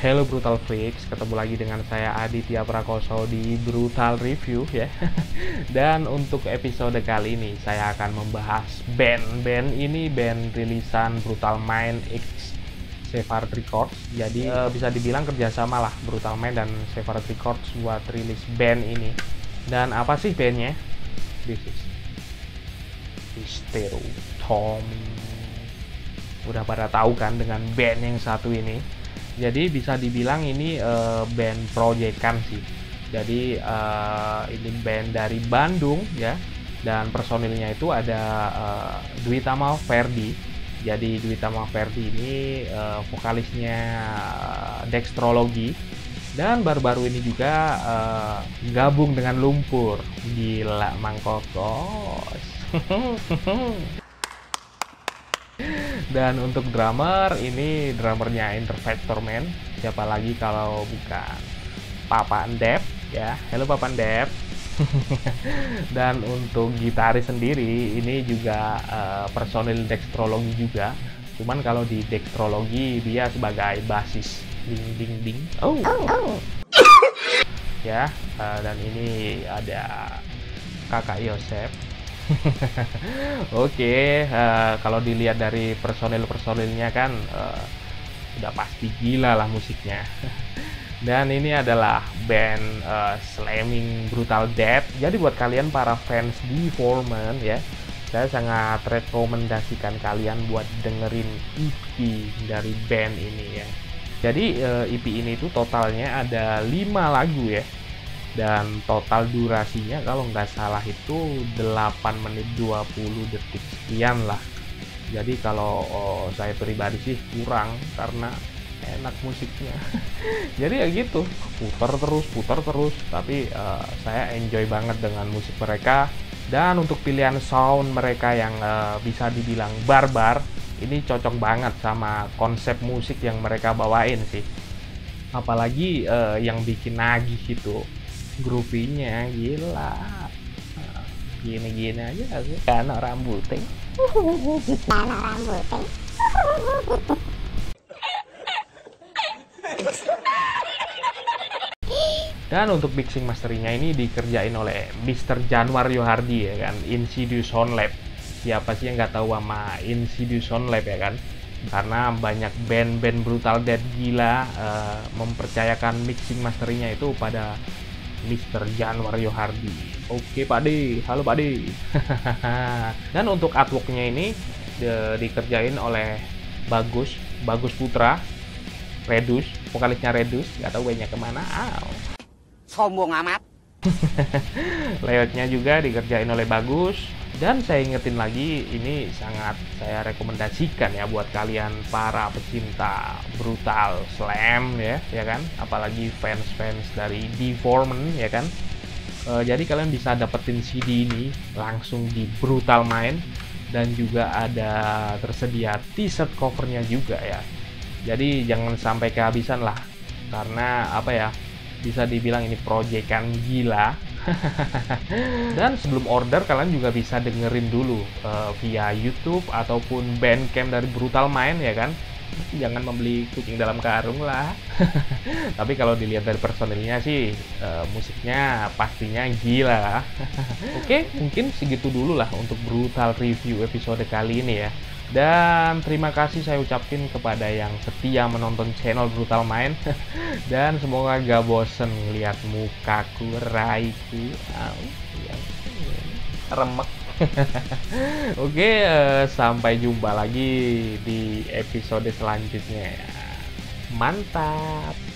Hello Brutal Freaks, ketemu lagi dengan saya Aditya Prakoso di Brutal Review ya. Dan untuk episode kali ini saya akan membahas band. Band ini band rilisan Brutal Mind X Sephard Records. Jadi uh, bisa dibilang kerjasama lah Brutal Mind dan Sephard Records buat rilis band ini. Dan apa sih bandnya? This is Hystero Tommy. Udah pada tahu kan dengan band yang satu ini jadi bisa dibilang ini uh, band proyekan sih. Jadi uh, ini band dari Bandung ya. Dan personilnya itu ada uh, Dwi Tama Ferdi jadi Dwi Tama Ferdi ini uh, vokalisnya Dextrologi dan baru-baru ini juga uh, gabung dengan Lumpur. Gila mangkokos Dan untuk drummer, ini drummernya Interfactor Man. Siapa lagi kalau bukan Papa Andep ya. Halo Papa Andep. Dan untuk gitaris sendiri, ini juga uh, personil dextrologi juga. Cuman kalau di dextrologi dia sebagai basis ding ding ding. Oh. oh, oh. ya, uh, dan ini ada kakak Yosef Oke, uh, kalau dilihat dari personil-personilnya kan uh, udah pasti gila lah musiknya. Dan ini adalah band uh, Slamming Brutal Death. Jadi buat kalian para fans di Foreman ya, saya sangat rekomendasikan kalian buat dengerin EP dari band ini ya. Jadi uh, EP ini tuh totalnya ada 5 lagu ya dan total durasinya kalau nggak salah itu 8 menit 20 detik sekian lah. Jadi kalau oh, saya pribadi sih kurang karena enak musiknya. Jadi ya gitu putar terus putar terus. Tapi uh, saya enjoy banget dengan musik mereka. Dan untuk pilihan sound mereka yang uh, bisa dibilang barbar ini cocok banget sama konsep musik yang mereka bawain sih. Apalagi uh, yang bikin nagih gitu grupinya gila. Gini-gini aja sih? Karena rambutnya karena rambutnya dan untuk mixing masternya ini dikerjain oleh Mr. Januar Yohardi ya kan? Insidious Sound Lab. Siapa sih yang nggak tahu sama Insidious Sound Lab ya kan? Karena banyak band-band brutal dead gila uh, mempercayakan mixing masternya itu pada Mr. Januar Yohardi. Oke Pak De, halo Pak De. Dan untuk artworknya ini di, dikerjain oleh Bagus, Bagus Putra, Redus, vokalisnya Redus, nggak tahu banyak ke mana. Aw. Sombong amat. Layoutnya juga dikerjain oleh Bagus, dan saya ingetin lagi, ini sangat saya rekomendasikan ya buat kalian para pecinta brutal slam ya, ya kan? Apalagi fans-fans dari Deformen ya kan? E, jadi kalian bisa dapetin CD ini langsung di Brutal Mind dan juga ada tersedia t-shirt covernya juga ya. Jadi jangan sampai kehabisan lah, karena apa ya? Bisa dibilang ini proyekan gila Dan sebelum order kalian juga bisa dengerin dulu uh, via YouTube ataupun Bandcamp dari Brutal Mind ya kan. Jangan membeli kucing dalam karung lah. Tapi kalau dilihat dari personilnya sih uh, musiknya pastinya gila. Oke, mungkin segitu dulu lah untuk Brutal Review episode kali ini ya. Dan terima kasih saya ucapin kepada yang setia menonton channel Brutal Mind Dan semoga gak bosen lihat mukaku, raiku. Yang remek. Oke, uh, sampai jumpa lagi di episode selanjutnya. Mantap